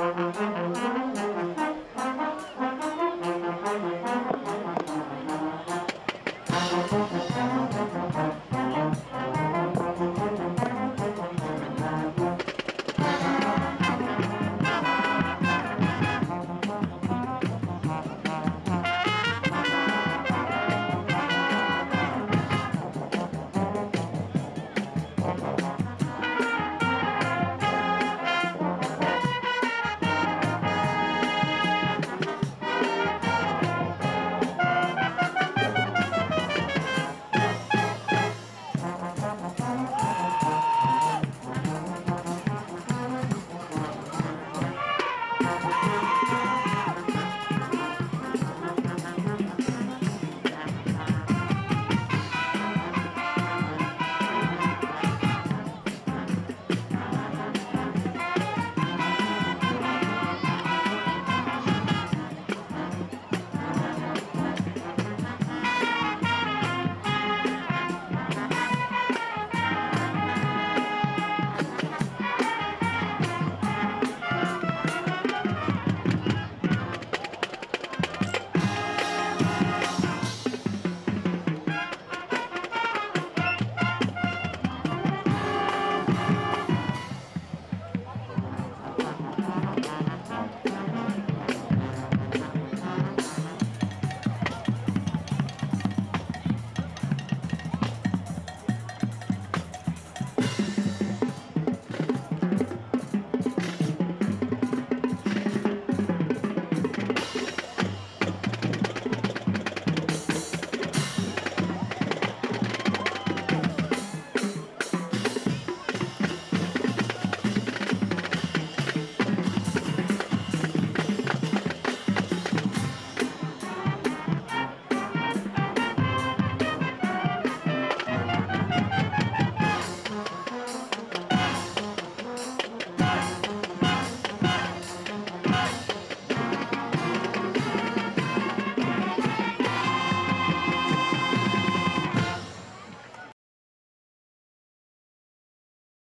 Mm-hmm.